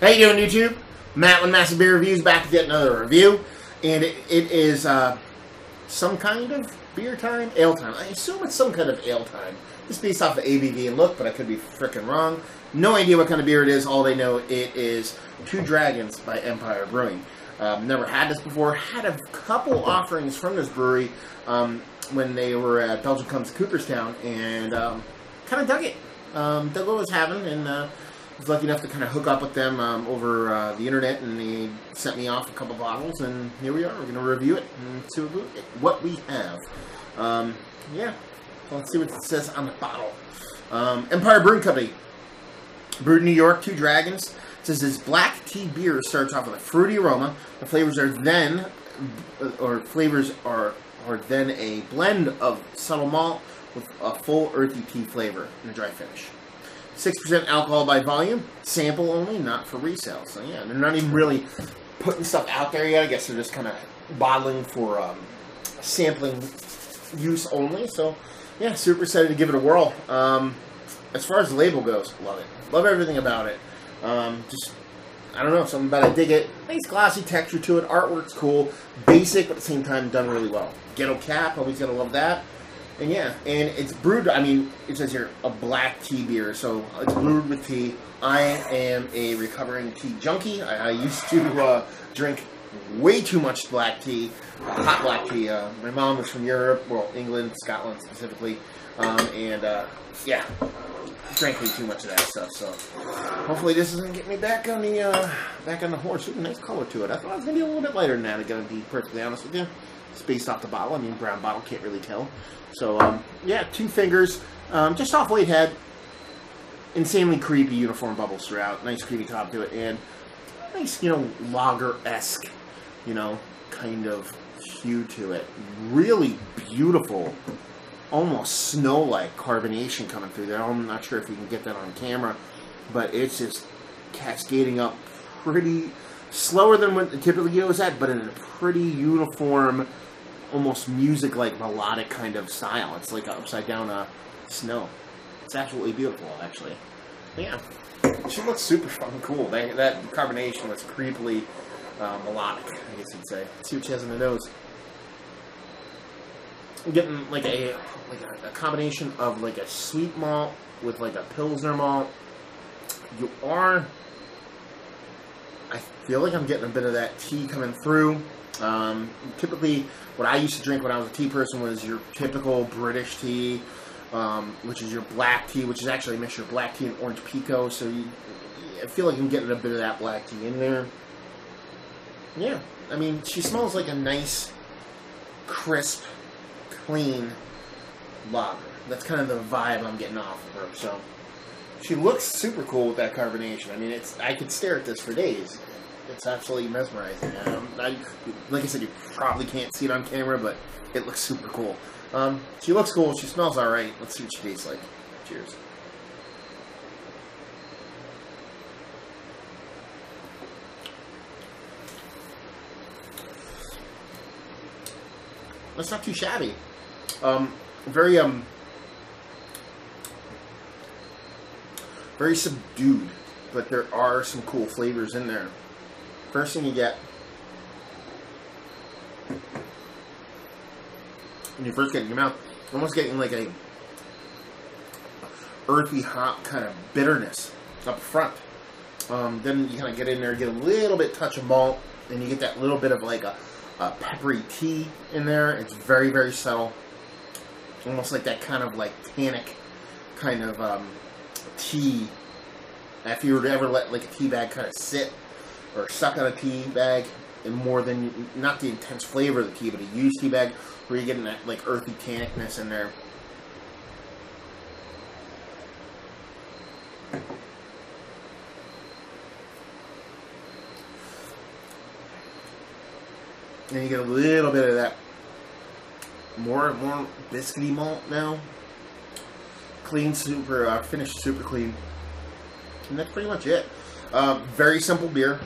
How you doing, YouTube? Matt with Massive Beer Reviews back to get another review, and it, it is uh, some kind of beer time, ale time. I assume it's some kind of ale time. It's based off the ABV and look, but I could be freaking wrong. No idea what kind of beer it is. All they know it is Two Dragons by Empire Brewing. Um, never had this before. Had a couple offerings from this brewery um, when they were at Belgium Comes to Cooperstown, and um, kind of dug it. Um, dug what was having, and uh, was lucky enough to kind of hook up with them um, over uh, the internet, and they sent me off a couple bottles, and here we are. We're going to review it and see what we have. Um, yeah, let's see what it says on the bottle. Um, Empire Brewing Company, brewed in New York, Two Dragons. It says this black tea beer starts off with a fruity aroma. The flavors are then, or flavors are are then a blend of subtle malt with a full earthy tea flavor and a dry finish. 6% alcohol by volume, sample only, not for resale. So yeah, they're not even really putting stuff out there yet. I guess they're just kind of bottling for um, sampling use only. So yeah, super excited to give it a whirl. Um, as far as the label goes, love it. Love everything about it. Um, just, I don't know, something about it. I dig it. Nice glossy texture to it. Artwork's cool. Basic, but at the same time done really well. Ghetto cap, always gonna love that. And yeah, and it's brewed, I mean, it says here, a black tea beer, so it's brewed with tea. I am a recovering tea junkie. I, I used to uh, drink way too much black tea, uh, hot black tea. Uh, my mom was from Europe, well, England, Scotland specifically, um, and uh, yeah, drank way too much of that stuff. So hopefully this doesn't get me back on the uh, back on the horse. Ooh, nice color to it. I thought it was gonna be a little bit lighter than that. I'm gonna be perfectly honest with you. It's based off the bottle. I mean, brown bottle can't really tell. So, um, yeah, two fingers, um, just off weight head. Insanely creepy uniform bubbles throughout. Nice creamy top to it. And nice, you know, lager-esque, you know, kind of hue to it. Really beautiful, almost snow-like carbonation coming through there. I'm not sure if you can get that on camera, but it's just cascading up pretty slower than what it typically goes at, but in a pretty uniform almost music like melodic kind of style. It's like upside down uh, snow. It's absolutely beautiful, actually. But yeah, she looks super fucking cool. That, that carbonation was creepily uh, melodic, I guess you'd say. Let's see what she has in the nose. I'm getting like a like a, a combination of like a sweet malt with like a pilsner malt. You are. I feel like I'm getting a bit of that tea coming through. Um, typically, what I used to drink when I was a tea person was your typical British tea, um, which is your black tea, which is actually a mixture of black tea and orange pekoe. So you, I feel like I'm getting a bit of that black tea in there. Yeah, I mean, she smells like a nice, crisp, clean lager. That's kind of the vibe I'm getting off of her. So she looks super cool with that carbonation. I mean, it's I could stare at this for days it's absolutely mesmerizing. Um, I, like I said, you probably can't see it on camera, but it looks super cool. Um, she looks cool. She smells all right. Let's see what she tastes like. Cheers. That's not too shabby. Um, very um, very subdued, but there are some cool flavors in there. First thing you get when you first get in your mouth, almost getting like a earthy hop kind of bitterness up front. Um, then you kind of get in there, get a little bit touch of malt, and you get that little bit of like a, a peppery tea in there. It's very very subtle, almost like that kind of like tannic kind of um, tea. If you were to ever let like a tea bag kind of sit or suck on a tea bag and more than not the intense flavor of the tea, but a used tea bag where you're getting that like earthy tannicness in there. And you get a little bit of that more and more biscuity malt now. Clean, super uh, finished, super clean, and that's pretty much it. Um, very simple beer.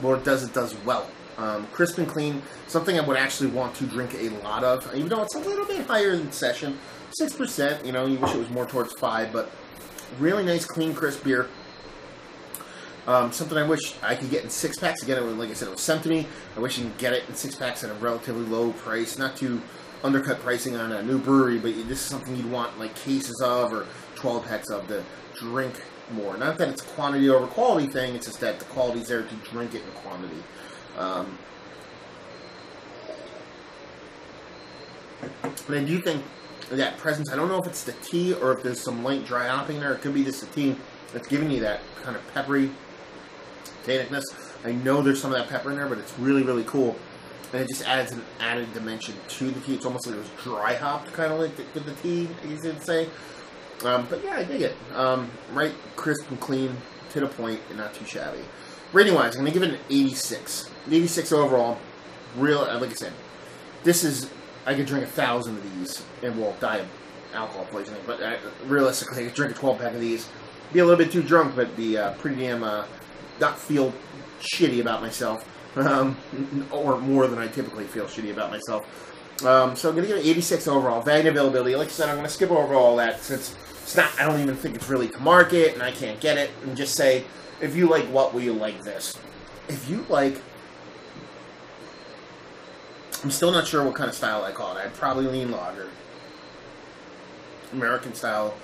What it does, it does well. Um, crisp and clean. Something I would actually want to drink a lot of, even though it's a little bit higher in session. 6%, you know, you wish it was more towards 5 but really nice, clean, crisp beer. Um, something I wish I could get in six packs. Again, it was, like I said, it was sent to me. I wish you could get it in six packs at a relatively low price, not too undercut pricing on a new brewery, but this is something you'd want like cases of or 12 packs of to drink more. Not that it's quantity over quality thing, it's just that the quality's there to drink it in quantity. Um, but I do think that presence, I don't know if it's the tea or if there's some light dry hopping there. It could be just the tea that's giving you that kind of peppery tannicness. I know there's some of that pepper in there, but it's really, really cool. And it just adds an added dimension to the tea. It's almost like it was dry hopped, kind of like the, the tea, you could say. Um, but yeah, I dig it. Um, right, crisp and clean, to the point, and not too shabby. Rating wise, I'm going to give it an 86. An 86 overall. Real, uh, like I said, this is, I could drink a thousand of these and will die of alcohol poisoning. But uh, realistically, I could drink a 12 pack of these, be a little bit too drunk, but be uh, pretty damn, uh, not feel shitty about myself. Um, or more than I typically feel shitty about myself. Um, so I'm going to give it 86 overall. Value availability. Like I said, I'm going to skip over all that since it's not, I don't even think it's really to market and I can't get it. And just say, if you like what, will you like this? If you like, I'm still not sure what kind of style I call it. I'd probably lean lager. American style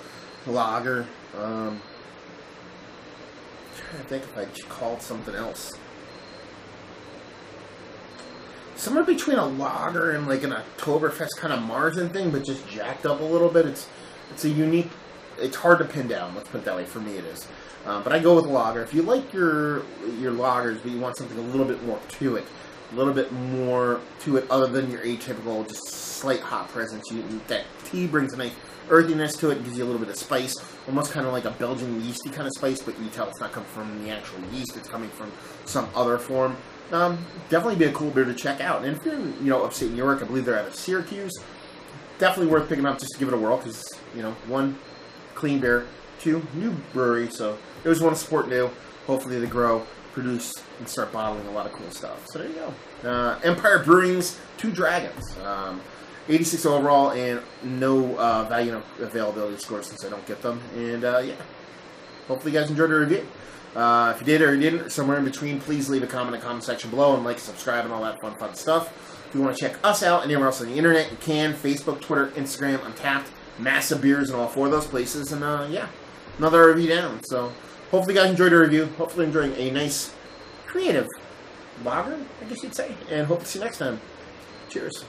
lager. Um, to think if I called something else somewhere between a lager and like an Oktoberfest kind of Marzen thing, but just jacked up a little bit. It's it's a unique. It's hard to pin down. Let's put it that way. For me, it is. Uh, but I go with lager. If you like your your lagers, but you want something a little bit more to it, a little bit more to it, other than your atypical, just slight hot presence. You, that tea brings a nice earthiness to it, gives you a little bit of spice, almost kind of like a Belgian yeasty kind of spice, but you tell it's not coming from the actual yeast; it's coming from some other form um, definitely be a cool beer to check out. And if you're, you know, upstate New York, I believe they're out of Syracuse. Definitely worth picking up just to give it a whirl because, you know, one, clean beer, two, new brewery. So always want to support new. Hopefully they grow, produce, and start bottling a lot of cool stuff. So there you go. Uh, Empire Brewing's Two Dragons. Um, 86 overall and no uh, value availability scores since I don't get them. And uh, yeah, hopefully you guys enjoyed the review. Uh, if you did or you didn't, somewhere in between, please leave a comment in the comment section below and like, subscribe, and all that fun, fun stuff. If you want to check us out anywhere else on the internet, you can. Facebook, Twitter, Instagram, Untappd, Massive Beers in all four of those places. And uh, yeah, another review down. So hopefully you guys enjoyed the review. Hopefully enjoying a nice, creative lager, I guess you'd say. And hope to see you next time. Cheers.